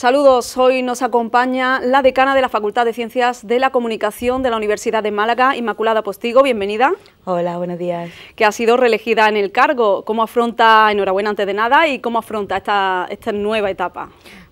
Saludos, hoy nos acompaña la decana de la Facultad de Ciencias de la Comunicación de la Universidad de Málaga, Inmaculada Postigo, bienvenida. Hola, buenos días. Que ha sido reelegida en el cargo. ¿Cómo afronta, enhorabuena antes de nada, y cómo afronta esta, esta nueva etapa?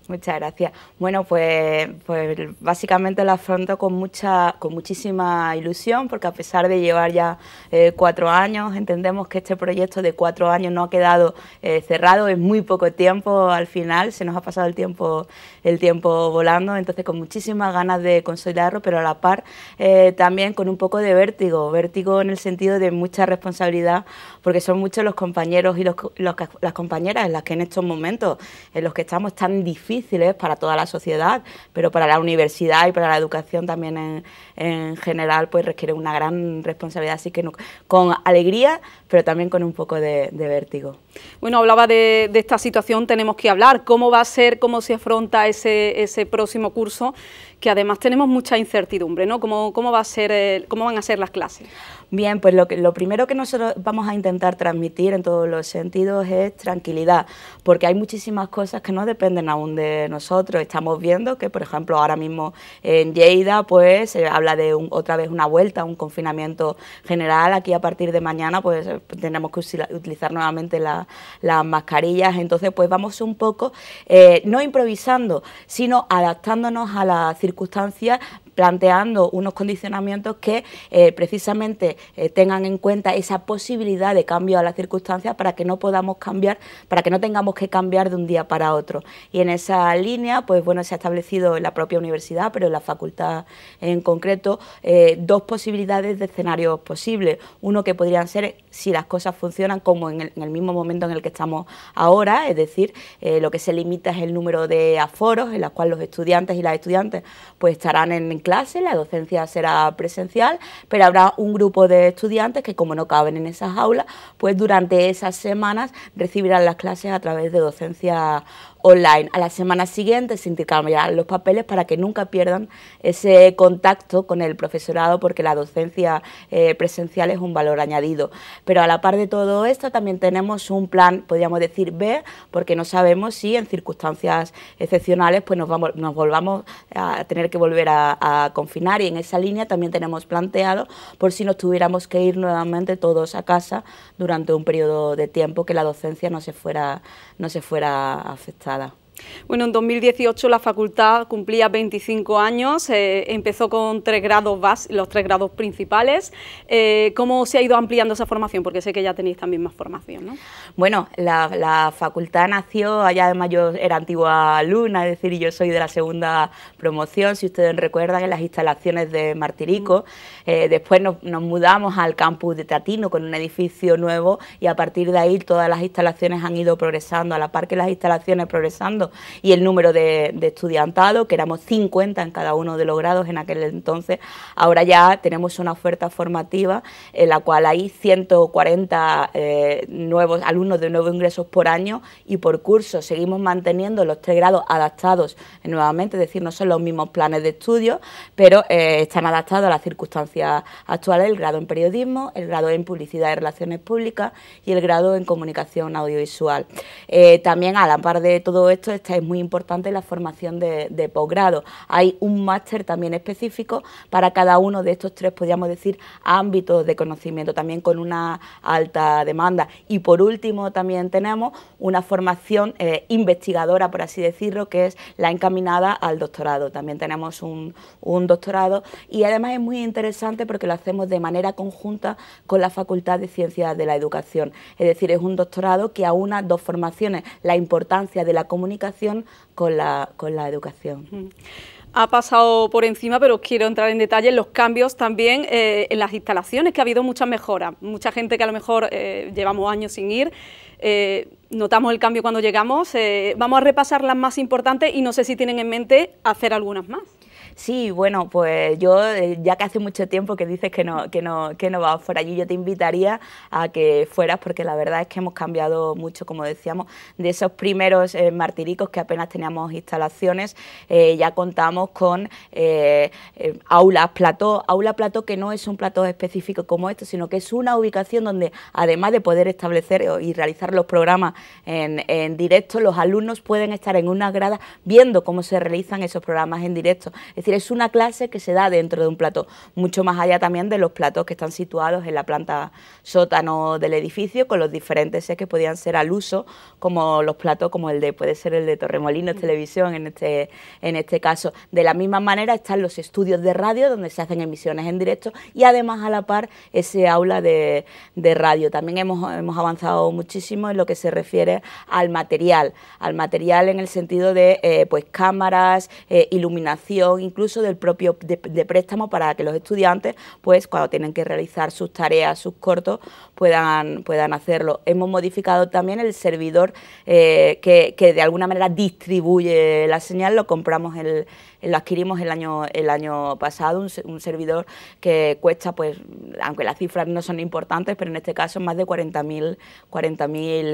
Muchas gracias. Bueno, pues, pues básicamente lo afronto con mucha, con muchísima ilusión, porque a pesar de llevar ya eh, cuatro años, entendemos que este proyecto de cuatro años no ha quedado eh, cerrado, es muy poco tiempo al final, se nos ha pasado el tiempo, el tiempo volando, entonces con muchísimas ganas de consolidarlo, pero a la par eh, también con un poco de vértigo, vértigo en el sentido de mucha responsabilidad, porque son muchos los compañeros y los, las compañeras en las que en estos momentos, en los que estamos tan difíciles, para toda la sociedad, pero para la universidad y para la educación también en, en general, pues requiere una gran responsabilidad, así que con alegría, pero también con un poco de, vértigo. Bueno, hablaba de, esta situación, tenemos que hablar, cómo va a ser, cómo se afronta ese, próximo curso, que además tenemos mucha incertidumbre, ¿no? ¿Cómo, cómo, va a ser, cómo van a ser las clases? Bien, pues lo, que, lo primero que nosotros vamos a intentar transmitir en todos los sentidos es tranquilidad, porque hay muchísimas cosas que no dependen aún de nosotros. Estamos viendo que, por ejemplo, ahora mismo en Lleida, pues se habla de otra vez una vuelta, un confinamiento general. Aquí a partir de mañana pues tenemos que utilizar nuevamente las mascarillas. Entonces pues vamos un poco, eh, no improvisando, sino adaptándonos a las circunstancias planteando unos condicionamientos que eh, precisamente eh, tengan en cuenta esa posibilidad de cambio a las circunstancias para que no podamos cambiar, para que no tengamos que cambiar de un día para otro. Y en esa línea, pues bueno, se ha establecido en la propia universidad, pero en la facultad en concreto, eh, dos posibilidades de escenarios posibles. Uno que podrían ser si las cosas funcionan como en el, mismo momento en el que estamos ahora, es decir, lo que se limita es el número de aforos en los cuales los estudiantes y las estudiantes pues estarán en la docencia será presencial, pero habrá un grupo de estudiantes que como no caben en esas aulas, pues durante esas semanas recibirán las clases a través de docencia online. A la semana siguiente se intercambiarán los papeles para que nunca pierdan ese contacto con el profesorado porque la docencia eh, presencial es un valor añadido. Pero a la par de todo esto también tenemos un plan, podríamos decir B, porque no sabemos si en circunstancias excepcionales pues nos, vamos, nos volvamos a tener que volver a, confinar y en esa línea también tenemos planteado por si nos tuviéramos que ir nuevamente todos a casa durante un periodo de tiempo que la docencia no se fuera, no se fuera afectada. Prada. Bueno, en 2018 la facultad cumplía 25 años, eh, empezó con tres grados los tres grados principales. Eh, ¿Cómo se ha ido ampliando esa formación? Porque sé que ya tenéis también más formación, ¿no? Bueno, la, facultad nació, allá además yo era antigua alumna, es decir, yo soy de la segunda promoción, si ustedes recuerdan, en las instalaciones de Martirico. Eh, después nos, mudamos al campus de Tatino con un edificio nuevo y a partir de ahí todas las instalaciones han ido progresando, a la par que las instalaciones progresando y el número de, estudiantado, que éramos 50 en cada uno de los grados en aquel entonces, ahora ya tenemos una oferta formativa en la cual hay 140 eh, nuevos alumnos de nuevos ingresos por año y por curso. Seguimos manteniendo los tres grados adaptados nuevamente, es decir, no son los mismos planes de estudio, pero eh, están adaptados a las circunstancias actuales, el grado en periodismo, el grado en publicidad y relaciones públicas y el grado en comunicación audiovisual. Eh, también a la par de todo esto esta es muy importante la formación de, posgrado. Hay un máster también específico para cada uno de estos tres, podríamos decir, ámbitos de conocimiento, también con una alta demanda. Y por último, también tenemos una formación eh, investigadora, por así decirlo, que es la encaminada al doctorado. También tenemos un, un doctorado y además es muy interesante porque lo hacemos de manera conjunta con la Facultad de Ciencias de la Educación. Es decir, es un doctorado que aúna dos formaciones, la importancia de la comunicación con la, con la educación. Ha pasado por encima, pero quiero entrar en detalle en los cambios también eh, en las instalaciones, que ha habido muchas mejoras. Mucha gente que a lo mejor eh, llevamos años sin ir, eh, notamos el cambio cuando llegamos. vamos a repasar las más importantes y no sé si tienen en mente hacer algunas más. Sí, bueno, pues yo, eh, ya que hace mucho tiempo que dices que no, que no, que no vas por allí, yo te invitaría a que fueras, porque la verdad es que hemos cambiado mucho, como decíamos, de esos primeros eh, martiricos que apenas teníamos instalaciones, eh, ya contamos con aulas plató, aula plató que no es un plató específico como esto, sino que es una ubicación donde además de poder establecer y realizar los programas en, en directo, los alumnos pueden estar en una grada viendo cómo se realizan esos programas en directo. Es una clase que se da dentro de un plató, mucho más allá también de los platos que están situados en la planta sótano del edificio, con los diferentes que podían ser al uso, como los platos, como el de, puede ser el de Torremolinos Televisión en este, en este caso. De la misma manera están los estudios de radio, donde se hacen emisiones en directo, y además a la par ese aula de, radio. También hemos, hemos avanzado muchísimo en lo que se refiere al material, al material en el sentido de eh, pues cámaras, eh, iluminación, incluso del propio de, préstamo para que los estudiantes, pues cuando tienen que realizar sus tareas, sus cortos, puedan, puedan hacerlo. Hemos modificado también el servidor eh, que, que de alguna manera distribuye la señal, lo compramos el lo adquirimos el año, el año pasado, un, servidor que cuesta, pues, aunque las cifras no son importantes, pero en este caso más de 40.000 40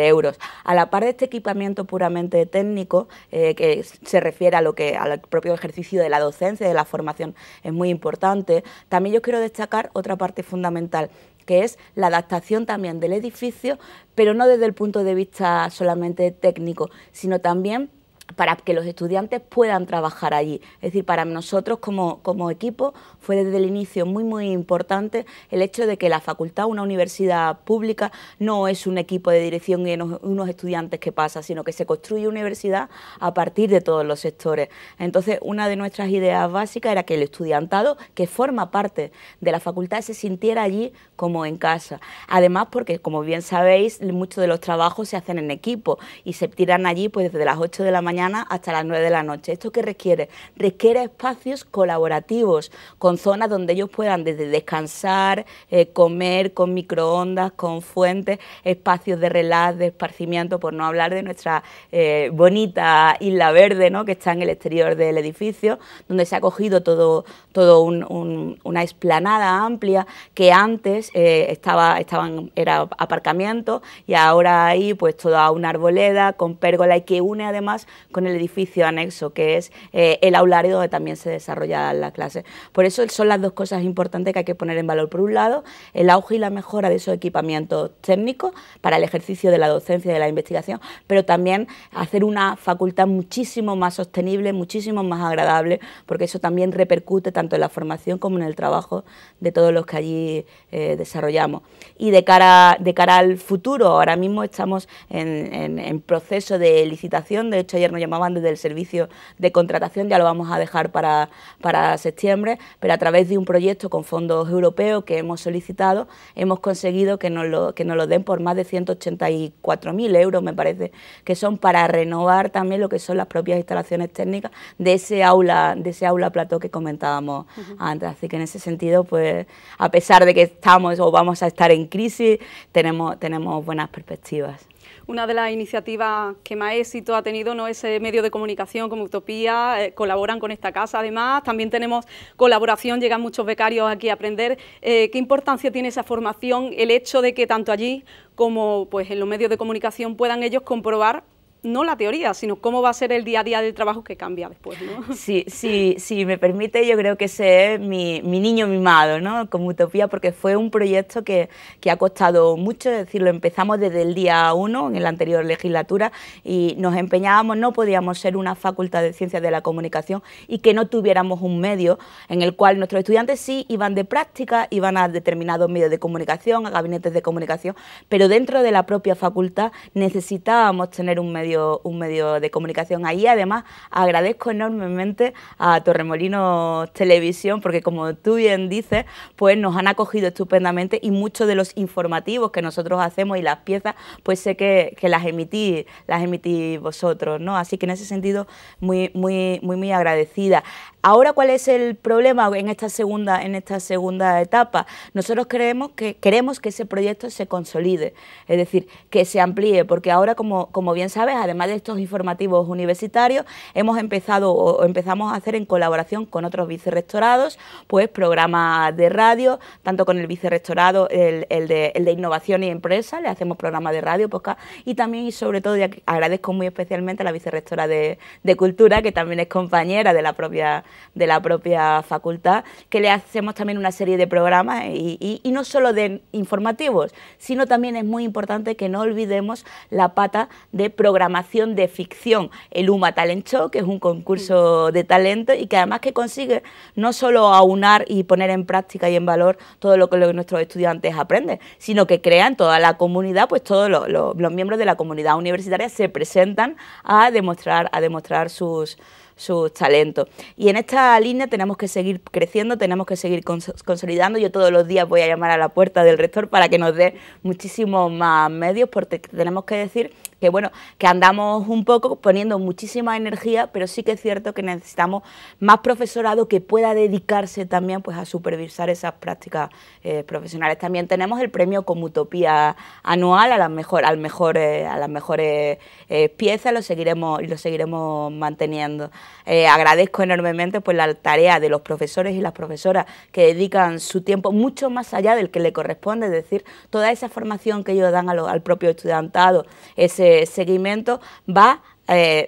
euros. A la par de este equipamiento puramente técnico, eh, que se refiere a lo que al propio ejercicio de la docencia, de la formación, es muy importante, también yo quiero destacar otra parte fundamental que es la adaptación también del edificio, pero no desde el punto de vista solamente técnico, sino también para que los estudiantes puedan trabajar allí. Es decir, para nosotros como, como, equipo fue desde el inicio muy, muy importante el hecho de que la facultad, una universidad pública, no es un equipo de dirección y unos, estudiantes que pasa, sino que se construye universidad a partir de todos los sectores. Entonces, una de nuestras ideas básicas era que el estudiantado, que forma parte de la facultad, se sintiera allí como en casa. Además, porque, como bien sabéis, muchos de los trabajos se hacen en equipo y se tiran allí pues desde las 8 de la mañana hasta las 9 de la noche. ¿Esto qué requiere? Requiere espacios colaborativos, con zonas donde ellos puedan desde descansar, eh, comer con microondas, con fuentes, espacios de relax, de esparcimiento, por no hablar de nuestra eh, bonita isla verde, ¿no? que está en el exterior del edificio, donde se ha cogido todo, todo una explanada amplia que antes eh, estaba, estaban, era aparcamiento y ahora hay pues toda una arboleda con pérgola y que une además con el edificio anexo, que es eh, el aulario donde también se desarrolla la clase. Por eso son las dos cosas importantes que hay que poner en valor. Por un lado, el auge y la mejora de esos equipamientos técnicos para el ejercicio de la docencia y de la investigación, pero también hacer una facultad muchísimo más sostenible, muchísimo más agradable, porque eso también repercute tanto en la formación como en el trabajo de todos los que allí eh, desarrollamos. Y de cara, de cara al futuro, ahora mismo estamos en, proceso de licitación, de hecho ayer nos llamaban desde el servicio de contratación, ya lo vamos a dejar para, para septiembre, pero a través de un proyecto con fondos europeos que hemos solicitado, hemos conseguido que nos lo, que nos lo den por más de 184.000 euros, me parece, que son para renovar también lo que son las propias instalaciones técnicas de ese aula, de ese aula plató que comentábamos antes. Así que en ese sentido, pues, a pesar de que estamos o vamos a estar en crisis, tenemos, tenemos buenas perspectivas. Una de las iniciativas que más éxito ha tenido no es medio de comunicación como Utopía, eh, colaboran con esta casa además, también tenemos colaboración, llegan muchos becarios aquí a aprender. Eh, ¿Qué importancia tiene esa formación, el hecho de que tanto allí como pues, en los medios de comunicación puedan ellos comprobar no la teoría, sino cómo va a ser el día a día del trabajo que cambia después. ¿no? Sí, sí, sí, me permite, yo creo que ese es mi, mi niño mimado, ¿no? como Utopía, porque fue un proyecto que, que, ha costado mucho, es decir, lo empezamos desde el día uno, en la anterior legislatura, y nos empeñábamos, no podíamos ser una facultad de ciencias de la comunicación y que no tuviéramos un medio en el cual nuestros estudiantes sí iban de práctica, iban a determinados medios de comunicación, a gabinetes de comunicación, pero dentro de la propia facultad necesitábamos tener un medio un medio de comunicación ahí. Además, agradezco enormemente a Torremolinos Televisión, porque como tú bien dices, pues nos han acogido estupendamente y muchos de los informativos que nosotros hacemos y las piezas, pues sé que, las emití, las emití vosotros, ¿no? Así que en ese sentido, muy, muy, muy, muy agradecida. Ahora, ¿cuál es el problema en esta segunda, en esta segunda etapa? Nosotros creemos que, queremos que ese proyecto se consolide, es decir, que se amplíe, porque ahora, como, como bien sabes, además de estos informativos universitarios, hemos empezado o empezamos a hacer en colaboración con otros vicerrectorados, pues programas de radio, tanto con el vicerrectorado, el, de, el de, innovación y empresa, le hacemos programas de radio, podcast, y también y sobre todo agradezco muy especialmente a la vicerrectora de, de Cultura, que también es compañera de la propia, de la propia facultad, que le hacemos también una serie de programas y, y no solo de informativos, sino también es muy importante que no olvidemos la pata de programación de ficción, el UMA Talent Show, que es un concurso de talento y que además que consigue no solo aunar y poner en práctica y en valor todo lo que nuestros estudiantes aprenden, sino que crean toda la comunidad, pues todos los miembros de la comunidad universitaria se presentan a demostrar, a demostrar sus sus talentos. Y en esta línea tenemos que seguir creciendo, tenemos que seguir consolidando. Yo todos los días voy a llamar a la puerta del rector para que nos dé muchísimos más medios, porque tenemos que decir que bueno, que andamos un poco poniendo muchísima energía, pero sí que es cierto que necesitamos más profesorado que pueda dedicarse también pues a supervisar esas prácticas eh, profesionales. También tenemos el premio Comutopía anual a las mejor, al mejor, eh, a las mejores eh, piezas, lo seguiremos y lo seguiremos manteniendo. agradezco enormemente pues la tarea de los profesores y las profesoras que dedican su tiempo mucho más allá del que le corresponde, es decir, toda esa formación que ellos dan al propio estudiantado, ese seguimiento va eh,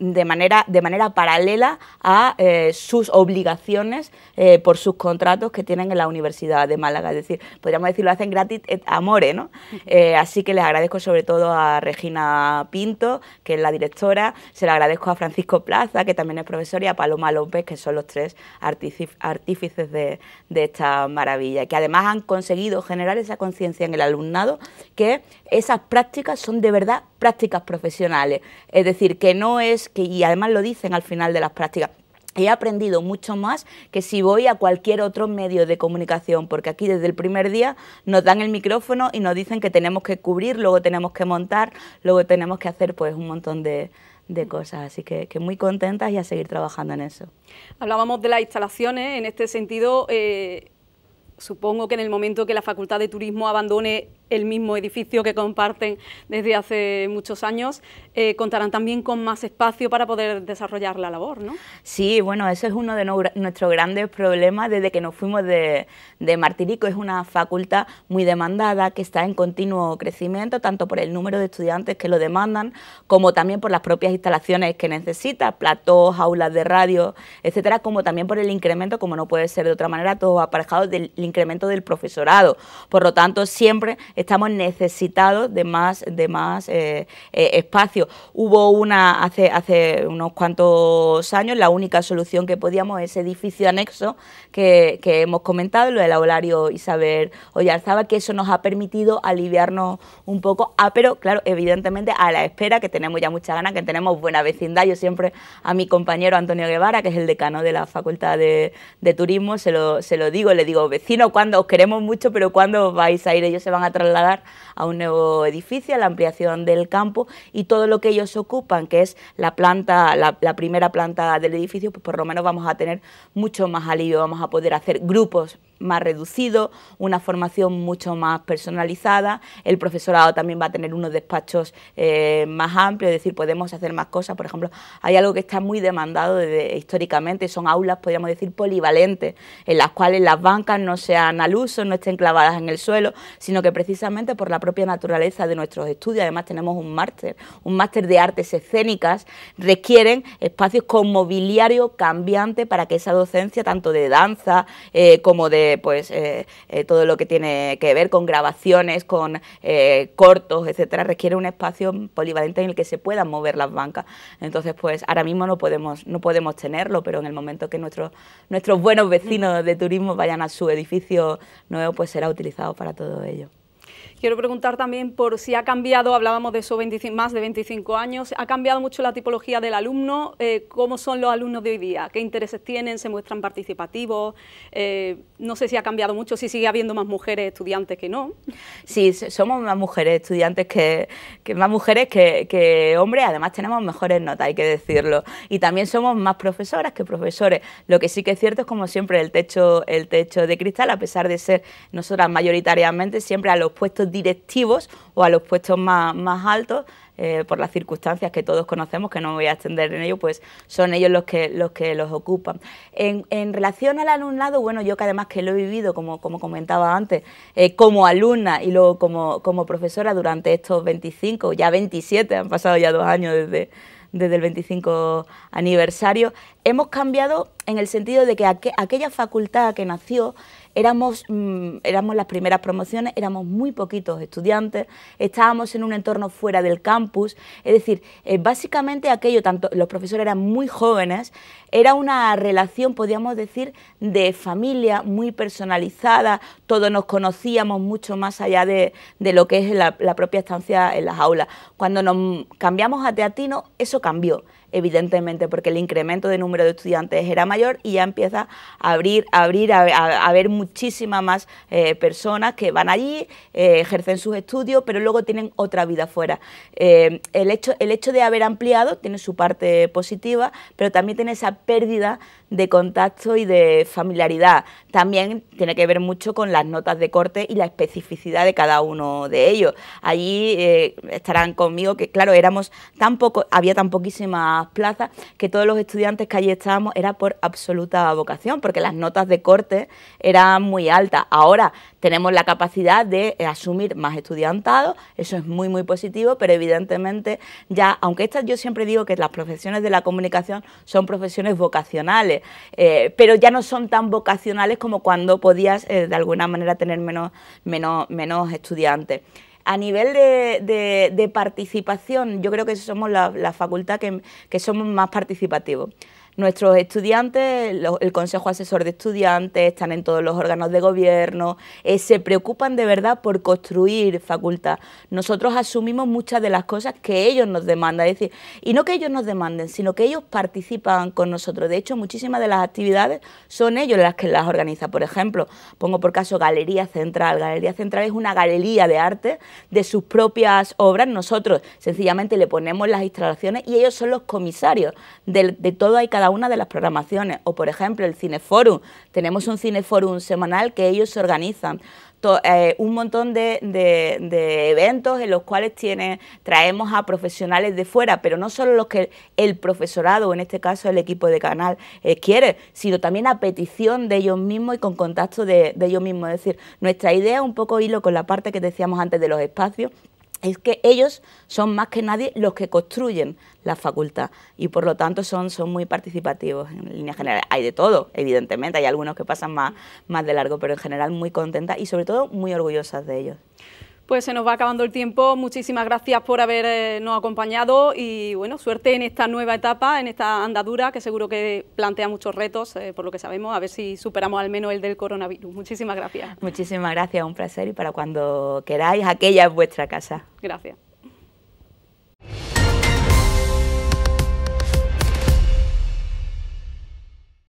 de, manera, de manera paralela a eh, sus obligaciones eh, por sus contratos que tienen en la Universidad de Málaga. Es decir, podríamos decir, lo hacen gratis et amore, ¿no? así que les agradezco sobre todo a Regina Pinto, que es la directora, se lo agradezco a Francisco Plaza, que también es profesor, y a Paloma López, que son los tres artífices de, de esta maravilla, que además han conseguido generar esa conciencia en el alumnado que esas prácticas son de verdad prácticas profesionales. Es decir, que no es, que, y además lo dicen al final de las prácticas, he aprendido mucho más que si voy a cualquier otro medio de comunicación, porque aquí desde el primer día nos dan el micrófono y nos dicen que tenemos que cubrir, luego tenemos que montar, luego tenemos que hacer pues un montón de, cosas. Así que, muy contentas y a seguir trabajando en eso. Hablábamos de las instalaciones, en este sentido, eh, supongo que en el momento que la Facultad de Turismo abandone el mismo edificio que comparten desde hace muchos años, eh, contarán también con más espacio para poder desarrollar la labor, ¿no? Sí, bueno, ese es uno de nuestros grandes problemas desde que nos fuimos de, de Martirico. Es una facultad muy demandada que está en continuo crecimiento, tanto por el número de estudiantes que lo demandan, como también por las propias instalaciones que necesita, platós, aulas de radio, etcétera, como también por el incremento, como no puede ser de otra manera, todo aparejado del incremento del profesorado. Por lo tanto, siempre estamos necesitados de más, de más eh, eh, espacio. Hubo una hace, hace unos cuantos años, la única solución que podíamos, ese edificio anexo que, hemos comentado, lo del aulario Isabel Oyarzaba, que eso nos ha permitido aliviarnos un poco, ah, pero claro, evidentemente a la espera, que tenemos ya mucha ganas, que tenemos buena vecindad. Yo siempre a mi compañero Antonio Guevara, que es el decano de la Facultad de, Turismo, se lo, se lo digo, le digo, vecino, cuando os queremos mucho, pero cuando vais a ir? Ellos se van a trasladar trasladar a un nuevo edificio, a la ampliación del campo y todo lo que ellos ocupan, que es la planta, la, primera planta del edificio, pues por lo menos vamos a tener mucho más alivio, vamos a poder hacer grupos más reducido, una formación mucho más personalizada, el profesorado también va a tener unos despachos eh, más amplios, es decir, podemos hacer más cosas, por ejemplo, hay algo que está muy demandado históricamente, son aulas, podríamos decir, polivalentes, en las cuales las bancas no sean al uso, no estén clavadas en el suelo, sino que precisamente por la propia naturaleza de nuestros estudios, además tenemos un máster, un máster de artes escénicas, requieren espacios con mobiliario cambiante para que esa docencia, tanto de danza eh, como de pues eh, eh, todo lo que tiene que ver con grabaciones, con eh, cortos, etcétera, requiere un espacio polivalente en el que se puedan mover las bancas. Entonces, pues ahora mismo no podemos, no podemos tenerlo, pero en el momento que nuestros, nuestros buenos vecinos de turismo vayan a su edificio nuevo, pues será utilizado para todo ello. Quiero preguntar también por si ha cambiado, hablábamos de eso más de 25 años, ¿ha cambiado mucho la tipología del alumno? Eh, ¿Cómo son los alumnos de hoy día? ¿Qué intereses tienen? ¿Se muestran participativos? Eh, no sé si ha cambiado mucho, si sigue habiendo más mujeres estudiantes que no. Sí, somos más mujeres estudiantes que, más mujeres que, que, hombres, además tenemos mejores notas, hay que decirlo. Y también somos más profesoras que profesores. Lo que sí que es cierto es como siempre el techo, el techo de cristal, a pesar de ser nosotras mayoritariamente siempre a los puestos directivos o a los puestos más, más altos, eh, por las circunstancias que todos conocemos, que no me voy a extender en ello, pues son ellos los que los, que los ocupan. En, relación al alumnado, bueno, yo que además que lo he vivido, como, como comentaba antes, eh, como alumna y luego como, como profesora durante estos 25, ya 27, han pasado ya dos años desde desde el 25 aniversario, hemos cambiado en el sentido de que aquella facultad que nació éramos, mm, éramos las primeras promociones, éramos muy poquitos estudiantes, estábamos en un entorno fuera del campus, es decir, eh, básicamente aquello, tanto los profesores eran muy jóvenes, era una relación, podríamos decir, de familia muy personalizada, todos nos conocíamos mucho más allá de, lo que es la, la propia estancia en las aulas. Cuando nos cambiamos a teatino, eso cambió evidentemente, porque el incremento de número de estudiantes era mayor y ya empieza a abrir, a abrir, a, haber muchísimas más eh, personas que van allí, eh, ejercen sus estudios, pero luego tienen otra vida fuera. Eh, el, hecho, el hecho de haber ampliado tiene su parte positiva, pero también tiene esa pérdida de contacto y de familiaridad. También tiene que ver mucho con las notas de corte y la especificidad de cada uno de ellos. Allí estarán conmigo que, claro, éramos tan poco, había tan poquísimas plazas, que todos los estudiantes que allí estábamos era por absoluta vocación, porque las notas de corte eran muy altas. Ahora tenemos la capacidad de asumir más estudiantado, eso es muy, muy positivo, pero evidentemente ya, aunque estas yo siempre digo que las profesiones de la comunicación son profesiones vocacionales, eh, pero ya no son tan vocacionales como cuando podías eh, de alguna manera tener menos, menos, menos estudiantes. A nivel de, participación, yo creo que somos la, facultad que, que somos más participativos. Nuestros estudiantes, el Consejo Asesor de Estudiantes, están en todos los órganos de gobierno, eh, se preocupan de verdad por construir facultad. Nosotros asumimos muchas de las cosas que ellos nos demandan, es decir, y no que ellos nos demanden, sino que ellos participan con nosotros. De hecho, muchísimas de las actividades son ellos las que las organizan. Por ejemplo, pongo por caso Galería Central. Galería Central es una galería de arte de sus propias obras. Nosotros sencillamente le ponemos las instalaciones y ellos son los comisarios de, de todo y cada una de las programaciones. O, por ejemplo, el Cineforum. Tenemos un Cineforum semanal que ellos organizan. Eh, un montón de, eventos en los cuales traemos a profesionales de fuera, pero no solo los que el profesorado, o en este caso el equipo de canal, eh, quiere, sino también a petición de ellos mismos y con contacto de, de ellos mismos. Es decir, nuestra idea, un poco hilo con la parte que decíamos antes de los espacios, es que ellos son más que nadie los que construyen la facultad y por lo tanto son, son muy participativos en línea general. Hay de todo, evidentemente, hay algunos que pasan más, más de largo, pero en general muy contentas y sobre todo muy orgullosas de ellos. Pues se nos va acabando el tiempo. Muchísimas gracias por habernos acompañado y bueno, suerte en esta nueva etapa, en esta andadura que seguro que plantea muchos retos, eh, por lo que sabemos, a ver si superamos al menos el del coronavirus. Muchísimas gracias. Muchísimas gracias, un placer y para cuando queráis, aquella es vuestra casa. Gracias.